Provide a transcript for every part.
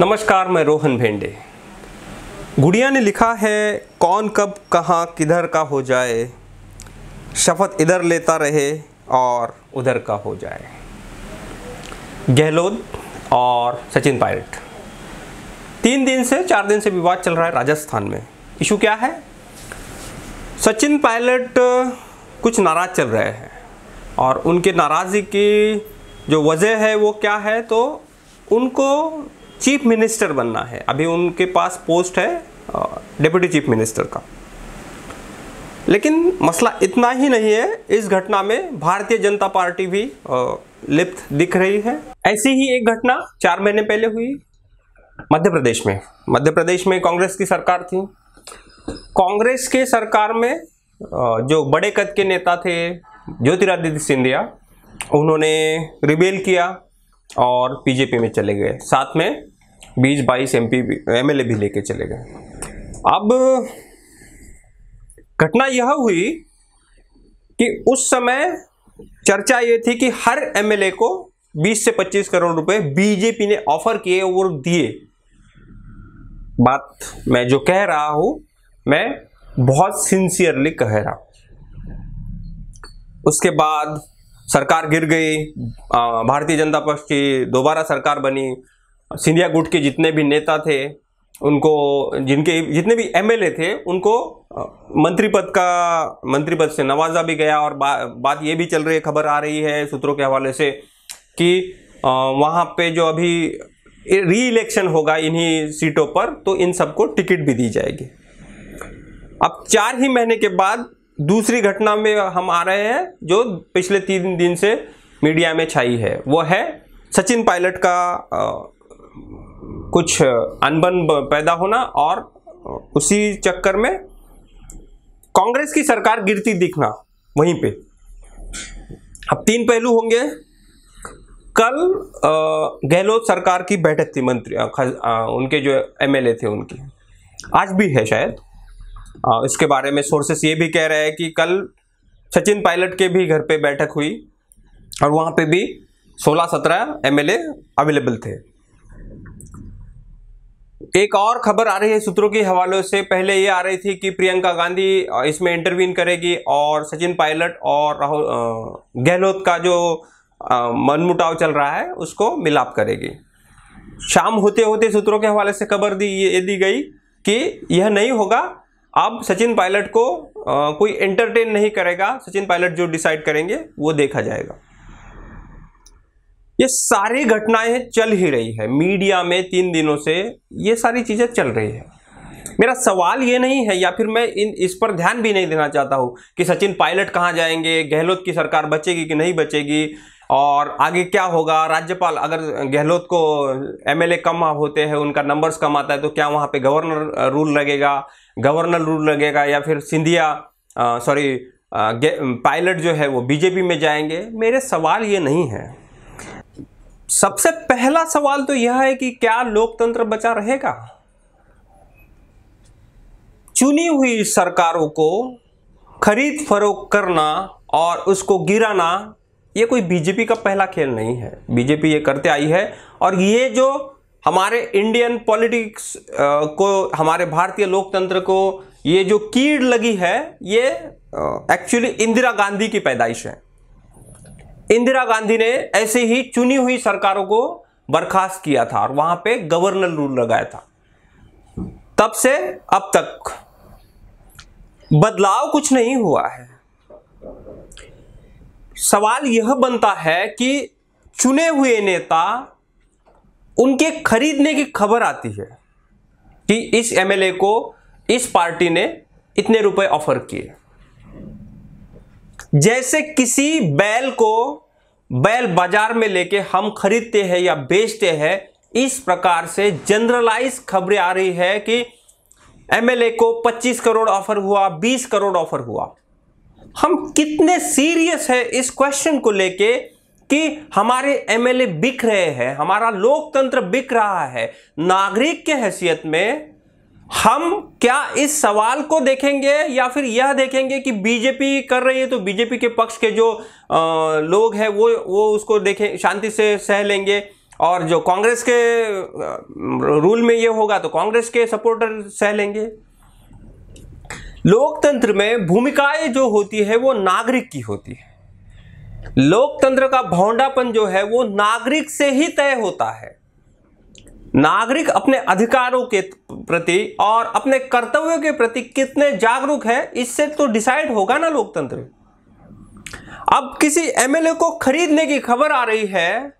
नमस्कार, मैं रोहन भेंडे। गुड़िया ने लिखा है, कौन कब, कहाँ, किधर का हो जाए, शपथ इधर लेता रहे और उधर का हो जाए। गहलोत और सचिन पायलट। तीन दिन से चार दिन से विवाद चल रहा है राजस्थान में। इशू क्या है? सचिन पायलट कुछ नाराज़ चल रहे हैं और उनके नाराज़गी की जो वजह है वो क्या है तो उनको चीफ मिनिस्टर बनना है। अभी उनके पास पोस्ट है डिप्यूटी चीफ मिनिस्टर का। लेकिन मसला इतना ही नहीं है, इस घटना में भारतीय जनता पार्टी भी लिप्त दिख रही है। ऐसी ही एक घटना चार महीने पहले हुई मध्य प्रदेश में। मध्य प्रदेश में कांग्रेस की सरकार थी। कांग्रेस के सरकार में जो बड़े कद के नेता थे, ज्योतिरादित्य सिंधिया, उन्होंने रिबेल किया और बीजेपी में चले गए। साथ में बीस, बाईस एम पी एम भी लेके चले गए। अब घटना यह हुई कि उस समय चर्चा ये थी कि हर एमएलए को 20 से 25 करोड़ रुपए बीजेपी ने ऑफ़र किए और दिए। बात मैं जो कह रहा हूँ, मैं बहुत सिंसियरली कह रहा हूँ। उसके बाद सरकार गिर गई भारतीय जनता पक्ष की दोबारा सरकार बनी सिंधिया गुट के जितने भी नेता थे उनको जिनके जितने भी एमएलए थे उनको मंत्री पद का मंत्री पद से नवाजा भी गया और बा, बात ये भी चल रही है खबर आ रही है सूत्रों के हवाले से कि वहाँ पे जो अभी री इलेक्शन होगा इन्हीं सीटों पर तो इन सबको टिकट भी दी जाएगी। अब चार ही महीने के बाद दूसरी घटना में हम आ रहे हैं जो पिछले तीन दिन से मीडिया में छाई है। वो है सचिन पायलट का कुछ अनबन पैदा होना और उसी चक्कर में कांग्रेस की सरकार गिरती दिखना, वहीं पे। अब तीन पहलू होंगे। कल गहलोत सरकार की बैठक थी मंत्री उनके जो एमएलए थे उनकी। आज भी है शायद। इसके बारे में सोर्सेस ये भी कह रहे हैं कि कल सचिन पायलट के भी घर पे बैठक हुई और वहाँ पे भी 16-17 एमएलए अवेलेबल थे। एक और खबर आ रही है सूत्रों के हवाले से। पहले ये आ रही थी कि प्रियंका गांधी इसमें इंटरवीन करेगी और सचिन पायलट और राहुल गहलोत का जो मनमुटाव चल रहा है उसको मिलाप करेगी। शाम होते होते सूत्रों के हवाले से खबर दी ये दी गई कि यह नहीं होगा। अब सचिन पायलट को आ, कोई एंटरटेन नहीं करेगा। सचिन पायलट जो डिसाइड करेंगे वो देखा जाएगा। ये सारी घटनाएँ चल ही रही है। मीडिया में तीन दिनों से ये सारी चीज़ें चल रही है। मेरा सवाल ये नहीं है, या फिर मैं इन, इस पर ध्यान भी नहीं देना चाहता हूँ कि सचिन पायलट कहाँ जाएँगे, गहलोत की सरकार बचेगी कि नहीं बचेगी, और आगे क्या होगा, राज्यपाल अगर गहलोत को एमएलए कम होते हैं, उनका नंबर्स कम आता है तो क्या वहाँ पे गवर्नर रूल लगेगा गवर्नर रूल लगेगा, या फिर सिंधिया सॉरी पायलट जो है वो बीजेपी में जाएँगे? मेरे सवाल ये नहीं है। सबसे पहला सवाल तो यह है कि क्या लोकतंत्र बचा रहेगा? चुनी हुई सरकारों को खरीद फरोख करना और उसको गिराना, ये कोई बीजेपी का पहला खेल नहीं है। बीजेपी ये करते आई है और ये जो हमारे इंडियन पॉलिटिक्स को, हमारे भारतीय लोकतंत्र को ये जो कीड़ लगी है, ये एक्चुअली इंदिरा गांधी की पैदाइश है। इंदिरा गांधी ने ऐसे ही चुनी हुई सरकारों को बर्खास्त किया था और वहाँ पे गवर्नर रूल लगाया था। तब से अब तक बदलाव कुछ नहीं हुआ है। सवाल यह बनता है कि चुने हुए नेता उनके खरीदने की खबर आती है कि इस एमएलए को इस पार्टी ने इतने रुपए ऑफ़र किए। जैसे किसी बैल को बैल बाज़ार में लेके हम खरीदते हैं या बेचते हैं, इस प्रकार से जनरलाइज खबरें आ रही है कि एमएलए को 25 करोड़ ऑफ़र हुआ 20 करोड़ ऑफ़र हुआ। हम कितने सीरियस है इस क्वेश्चन को लेके कि हमारे एमएलए बिक रहे हैं, हमारा लोकतंत्र बिक रहा है। नागरिक के हैसियत में हम क्या इस सवाल को देखेंगे या फिर यह देखेंगे कि बीजेपी कर रही है तो बीजेपी के पक्ष के जो आ, लोग हैं वो वो उसको देखें शांति से सह लेंगे। और जो कांग्रेस के रूल में ये होगा तो कांग्रेस के सपोर्टर सह लेंगे। लोकतंत्र में भूमिकाएँ जो होती है वो नागरिक की होती है। लोकतंत्र का भौंडापन जो है वो नागरिक से ही तय होता है। नागरिक अपने अधिकारों के प्रति और अपने कर्तव्यों के प्रति कितने जागरूक है, इससे तो डिसाइड होगा ना लोकतंत्र। अब किसी एमएलए को खरीदने की खबर आ रही है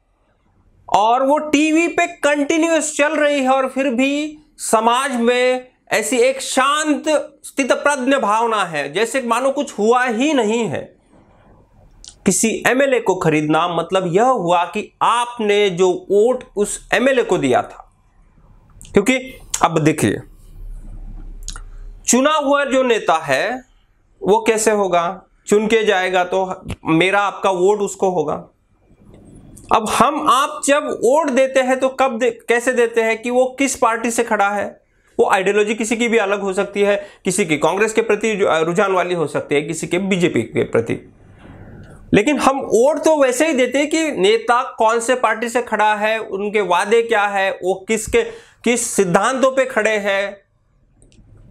और वो टीवी पे कंटिन्यूस चल रही है और फिर भी समाज में ऐसी एक शांत स्थित प्रज्ञ भावना है, जैसे मानो कुछ हुआ ही नहीं है। किसी एमएलए को खरीदना मतलब यह हुआ कि आपने जो वोट उस एमएलए को दिया था क्योंकि अब देखिए चुना हुआ जो नेता है वो कैसे होगा? चुन के जाएगा तो मेरा आपका वोट उसको होगा। अब हम आप जब वोट देते हैं तो कब दे, कैसे देते हैं कि वो किस पार्टी से खड़ा है? वो आइडियोलॉजी किसी की भी अलग हो सकती है किसी की कांग्रेस के प्रति रुझान वाली हो सकती है किसी के बीजेपी के प्रति। लेकिन हम वोट तो वैसे ही देते हैं कि नेता कौन से पार्टी से खड़ा है उनके वादे क्या है वो किसके किस सिद्धांतों पे खड़े हैं?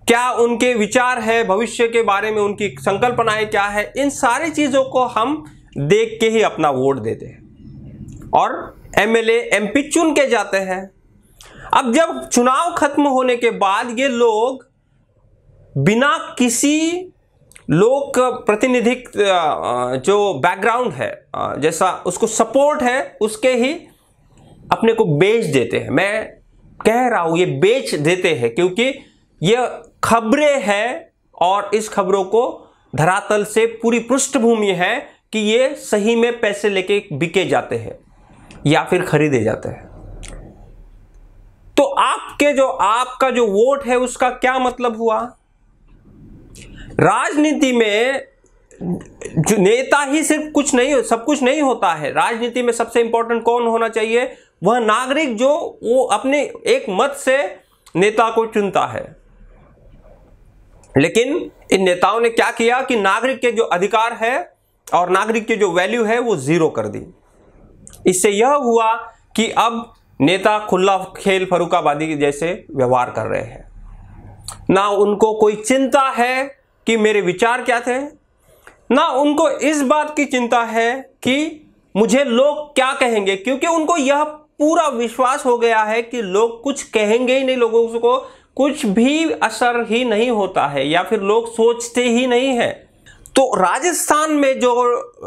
क्या उनके विचार है? भविष्य के बारे में उनकी संकल्पनाएँ क्या है? इन सारी चीज़ों को हम देख के ही अपना वोट देते हैं। और एमएलए एमपी चुन के जाते हैं। अब जब चुनाव खत्म होने के बाद ये लोग बिना किसी लोक प्रतिनिधिक जो बैकग्राउंड है जैसा उसको सपोर्ट है, उसके ही अपने को बेच देते हैं। मैं कह रहा हूँ, ये बेच देते हैं, क्योंकि ये खबरें हैं और इस खबरों को धरातल से पूरी पृष्ठभूमि है कि ये सही में पैसे लेके बिके जाते हैं या फिर खरीदे जाते हैं। तो आपके जो, आपका जो वोट है, उसका क्या मतलब हुआ? राजनीति में जो नेता ही सिर्फ़ कुछ नहीं, सब कुछ नहीं होता है। राजनीति में सबसे इंपॉर्टेंट कौन होना चाहिए? वह नागरिक जो वो अपने एक मत से नेता को चुनता है। लेकिन इन नेताओं ने क्या किया कि नागरिक के जो अधिकार है और नागरिक की जो वैल्यू है वो ज़ीरो कर दी। इससे यह हुआ कि अब नेता खुला खेल फरुखाबादी जैसे व्यवहार कर रहे हैं। ना उनको कोई चिंता है कि मेरे विचार क्या थे, ना उनको इस बात की चिंता है कि मुझे लोग क्या कहेंगे, क्योंकि उनको यह पूरा विश्वास हो गया है कि लोग कुछ कहेंगे ही नहीं, लोगों को कुछ भी असर ही नहीं होता है या फिर लोग सोचते ही नहीं है। तो राजस्थान में जो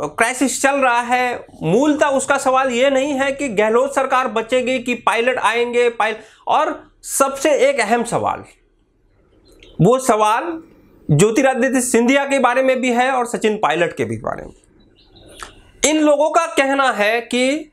क्राइसिस चल रहा है, मूलतः उसका सवाल यह नहीं है कि गहलोत सरकार बचेगी कि पायलट आएँगे पायलट और सबसे एक अहम सवाल, वो सवाल ज्योतिरादित्य सिंधिया के बारे में भी है और सचिन पायलट के भी बारे में। इन लोगों का कहना है कि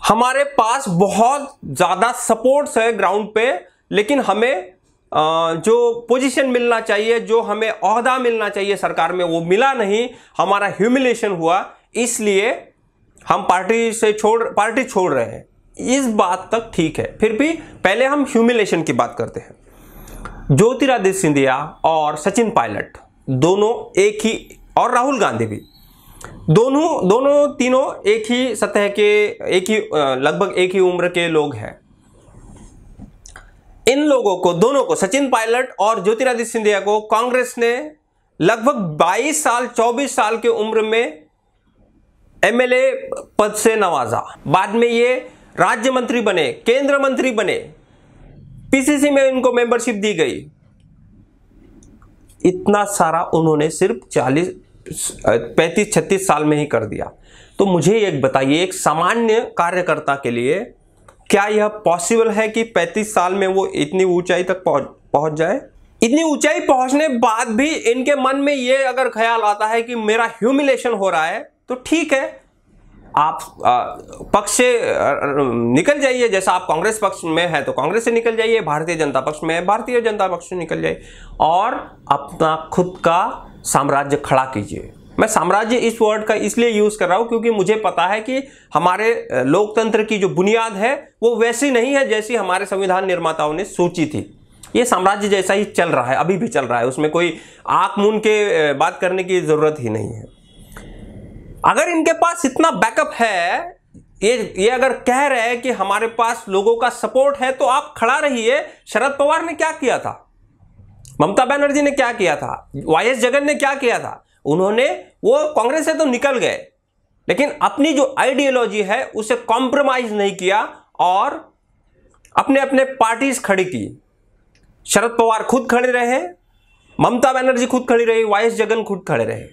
हमारे पास बहुत ज़्यादा सपोर्ट्स है ग्राउंड पे, लेकिन हमें जो पोजीशन मिलना चाहिए, जो हमें अहदा मिलना चाहिए सरकार में, वो मिला नहीं। हमारा ह्यूमिलेशन हुआ, इसलिए हम पार्टी से छोड़ पार्टी छोड़ रहे हैं। इस बात तक ठीक है। फिर भी पहले हम ह्यूमिलेशन की बात करते हैं। ज्योतिरादित्य सिंधिया और सचिन पायलट, दोनों एक ही, और राहुल गांधी भी। दोनों दोनों तीनों एक ही सतह के, एक ही लगभग एक ही उम्र के लोग हैं। इन लोगों को, दोनों को, सचिन पायलट और ज्योतिरादित्य सिंधिया को कांग्रेस ने लगभग 22 साल 24 साल की उम्र में एमएलए पद से नवाजा। बाद में ये राज्य मंत्री बने, केंद्र मंत्री बने। पीसीसी में इनको मेंबरशिप दी गई। इतना सारा उन्होंने सिर्फ़ 40 पैंतीस, छत्तीस साल में ही कर दिया। तो मुझे एक बताइए, एक सामान्य कार्यकर्ता के लिए क्या यह पॉसिबल है कि 35 साल में वो इतनी ऊंचाई तक पहुँच जाए? इतनी ऊंचाई पहुँचने बाद भी इनके मन में ये अगर ख्याल आता है कि मेरा ह्यूमिलेशन हो रहा है तो ठीक है। आप पक्ष से निकल जाइए, जैसा आप कांग्रेस पक्ष में है तो कांग्रेस से निकल जाइए, भारतीय जनता पक्ष में है, भारतीय जनता पक्ष से निकल जाइए। और अपना खुद का साम्राज्य खड़ा कीजिए। मैं साम्राज्य इस वर्ड का इसलिए यूज़ कर रहा हूँ क्योंकि मुझे पता है कि हमारे लोकतंत्र की जो बुनियाद है, वो वैसी नहीं है जैसी हमारे संविधान निर्माताओं ने सोची थी। ये साम्राज्य जैसा ही चल रहा है, अभी भी चल रहा है, उसमें कोई आँख मून के बात करने की ज़रूरत ही नहीं है। अगर इनके पास इतना बैकअप है, ये ये अगर कह रहे हैं कि हमारे पास लोगों का सपोर्ट है तो आप खड़ा रहिए। शरद पवार ने क्या किया था? ममता बनर्जी ने क्या किया था? वाई एस जगन ने क्या किया था? उन्होंने, वो कांग्रेस से तो निकल गए, लेकिन अपनी जो आइडियोलॉजी है, उसे कॉम्प्रोमाइज नहीं किया और अपने अपने पार्टीज़ खड़ी की। शरद पवार खुद खड़े रहे, ममता बनर्जी खुद खड़ी रही, वाई एस जगन खुद खड़े रहे।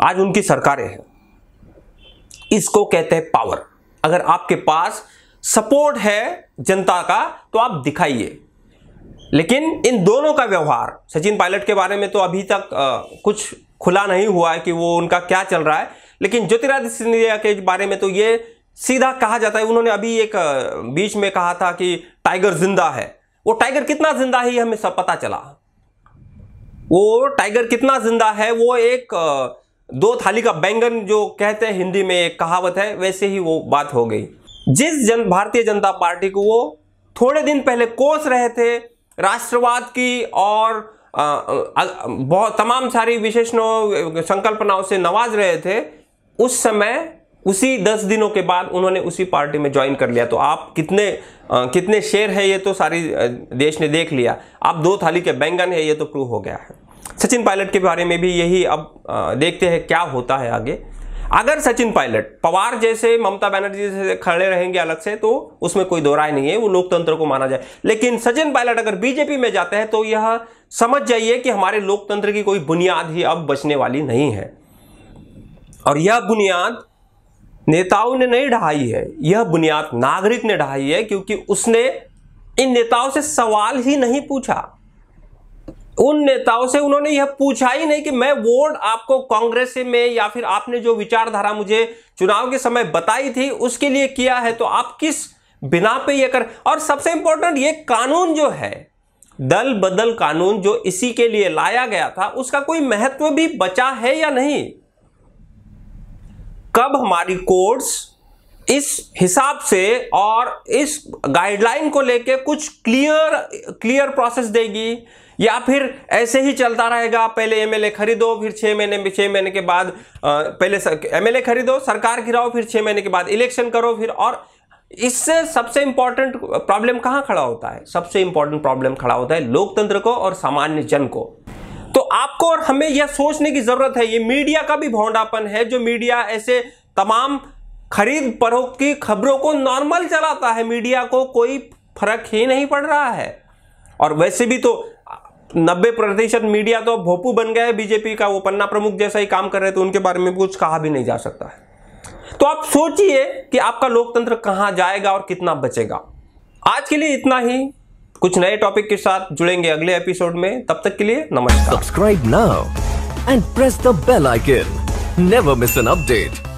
आज उनकी सरकारें हैं। इसको कहते हैं पावर अगर आपके पास सपोर्ट है जनता का तो आप दिखाइए। लेकिन इन दोनों का व्यवहार सचिन पायलट के बारे में तो अभी तक आ, कुछ खुला नहीं हुआ है कि वो उनका क्या चल रहा है। लेकिन ज्योतिरादित्य सिंधिया के बारे में तो ये सीधा कहा जाता है। उन्होंने अभी एक बीच में कहा था कि टाइगर ज़िंदा है। वो टाइगर कितना ज़िंदा है हमें सब पता चला। वो टाइगर कितना ज़िंदा है वो एक दो थाली का बैंगन जो कहते हैं हिंदी में एक कहावत है वैसे ही वो बात हो गई। जिस जन भारतीय जनता पार्टी को वो थोड़े दिन पहले कोस रहे थे राष्ट्रवाद की और बहुत तमाम सारी विशेषणों संकल्पनाओं से नवाज़ रहे थे उस समय उसी दस दिनों के बाद उन्होंने उसी पार्टी में ज्वाइन कर लिया। तो आप कितने आ, कितने शेर है ये तो सारी देश ने देख लिया। आप दो थाली के बैंगन है ये तो प्रूव हो गया है। सचिन पायलट के बारे में भी यही अब देखते हैं क्या होता है आगे। अगर सचिन पायलट, पवार जैसे, ममता बनर्जी जैसे खड़े रहेंगे अलग से तो उसमें कोई दो राय नहीं है, वो लोकतंत्र को माना जाए। लेकिन सचिन पायलट अगर बीजेपी में जाते हैं तो यह समझ जाइए कि हमारे लोकतंत्र की कोई बुनियाद ही अब बचने वाली नहीं है। और यह बुनियाद नेताओं ने नहीं ढहाई है, यह बुनियाद नागरिक ने ढहाई है, क्योंकि उसने इन नेताओं से सवाल ही नहीं पूछा। उन नेताओं से उन्होंने यह पूछा ही नहीं कि मैं वोट आपको कांग्रेस में या फिर आपने जो विचारधारा मुझे चुनाव के समय बताई थी, उसके लिए किया है तो आप किस बिना पे यह कर? और सबसे इंपॉर्टेंट ये कानून जो है, दल बदल कानून जो इसी के लिए लाया गया था, उसका कोई महत्व भी बचा है या नहीं? कब हमारी कोर्ट्स इस हिसाब से और इस गाइडलाइन को लेके कुछ क्लियर क्लियर प्रोसेस देगी? या फिर ऐसे ही चलता रहेगा, पहले एमएलए खरीदो, फिर छह महीने छह महीने के बाद पहले एमएलए खरीदो, सरकार गिराओ, फिर छह महीने के बाद इलेक्शन करो, फिर और इससे सबसे इंपॉर्टेंट प्रॉब्लम कहाँ खड़ा होता है? सबसे इंपॉर्टेंट प्रॉब्लम खड़ा होता है लोकतंत्र को और सामान्य जन को। तो आपको और हमें यह सोचने की ज़रूरत है, ये मीडिया का भी भौंडापन है, जो मीडिया ऐसे तमाम खरीद फरोख्त की खबरों को नॉर्मल चलाता है, मीडिया को कोई फ़र्क ही नहीं पड़ रहा है। और वैसे भी तो 90 प्रतिशत मीडिया तो भोपू बन गया है बीजेपी का, वो पन्ना प्रमुख जैसा ही काम कर रहे थे तो उनके बारे में कुछ कहा भी नहीं जा सकता है। तो आप सोचिए कि आपका लोकतंत्र कहाँ जाएगा और कितना बचेगा। आज के लिए इतना ही। कुछ नए टॉपिक के साथ जुड़ेंगे अगले एपिसोड में। तब तक के लिए नमस्कार। Subscribe now and press the bell icon never miss an update